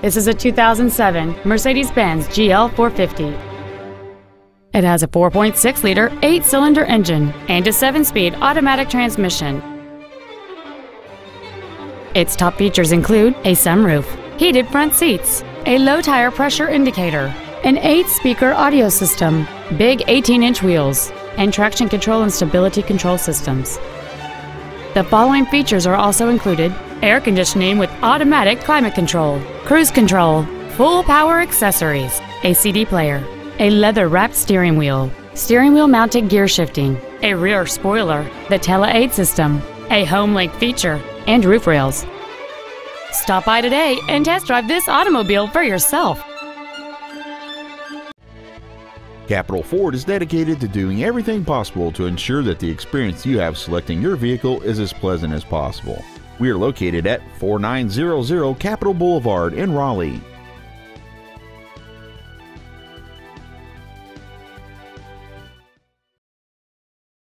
This is a 2007 Mercedes-Benz GL 450. It has a 4.6-liter eight-cylinder engine and a seven-speed automatic transmission. Its top features include a sunroof, heated front seats, a low tire pressure indicator, an eight-speaker audio system, big 18-inch wheels, and traction control and stability control systems. The following features are also included air conditioning with automatic climate control, cruise control, full power accessories, a CD player, a leather wrapped steering wheel, steering wheel mounted gear shifting, a rear spoiler, the Tele Aid system, a HomeLink feature, and roof rails. Stop by today and test drive this automobile for yourself. Capital Ford is dedicated to doing everything possible to ensure that the experience you have selecting your vehicle is as pleasant as possible. We are located at 4900 Capital Boulevard in Raleigh.